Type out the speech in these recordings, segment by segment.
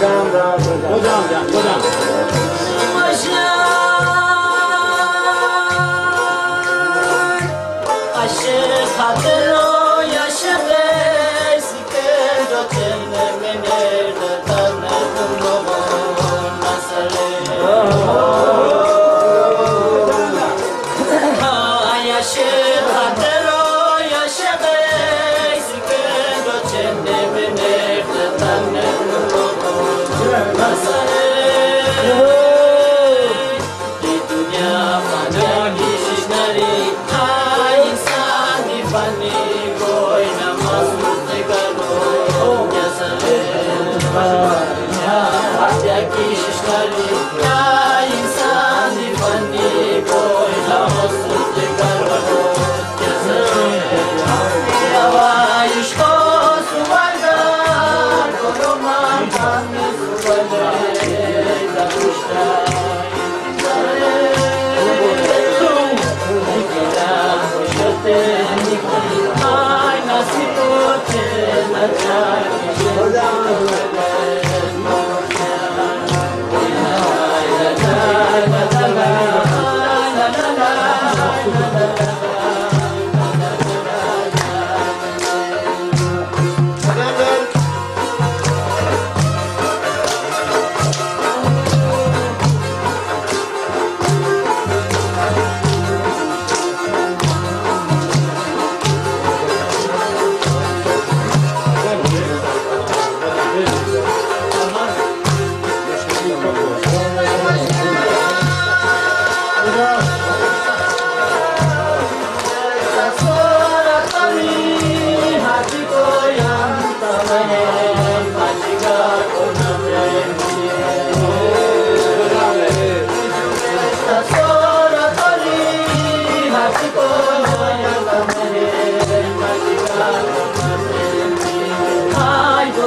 Hocam da hocam. Hocam da hocam. Başına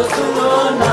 olsun ona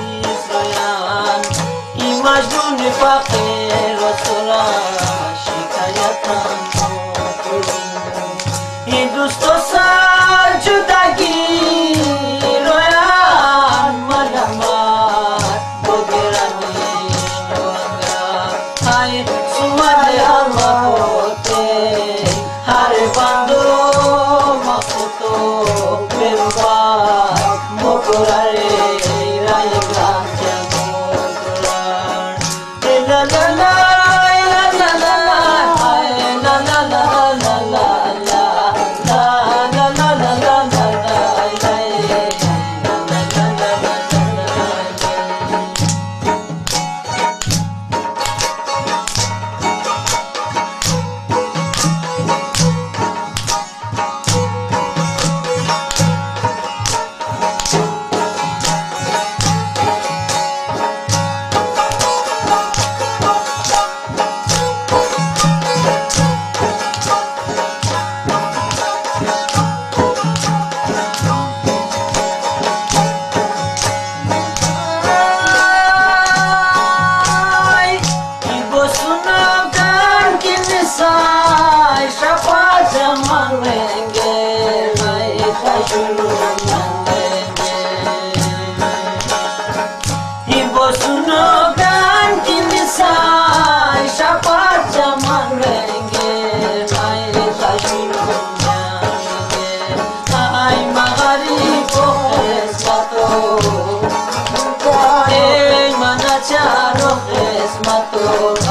مجنون فقیر و سران Oh,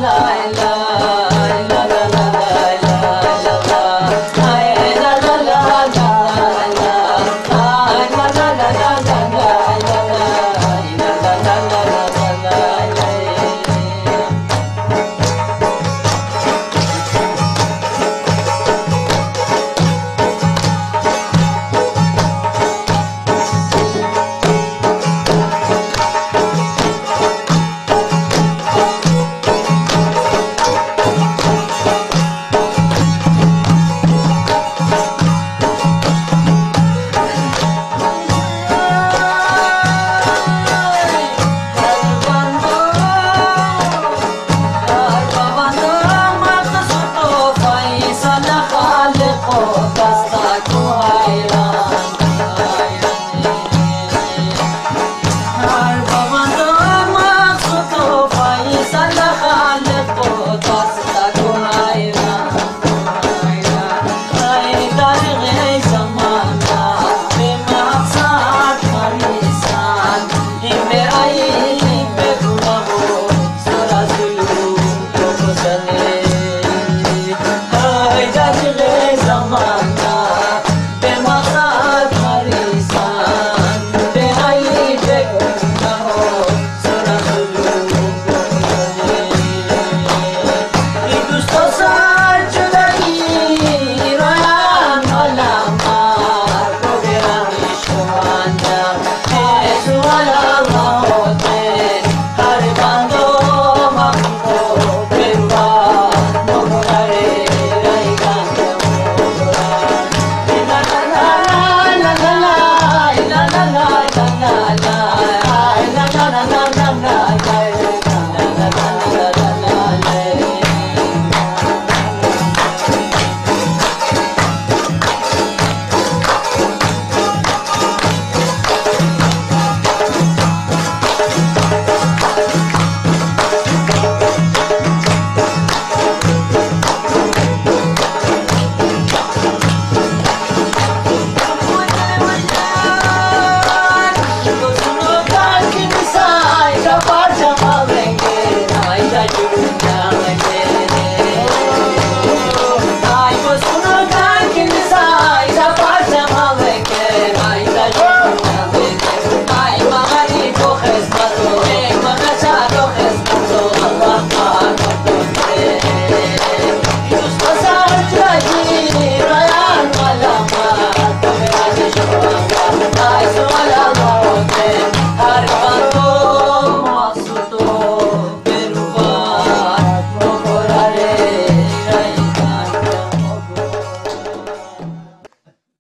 la la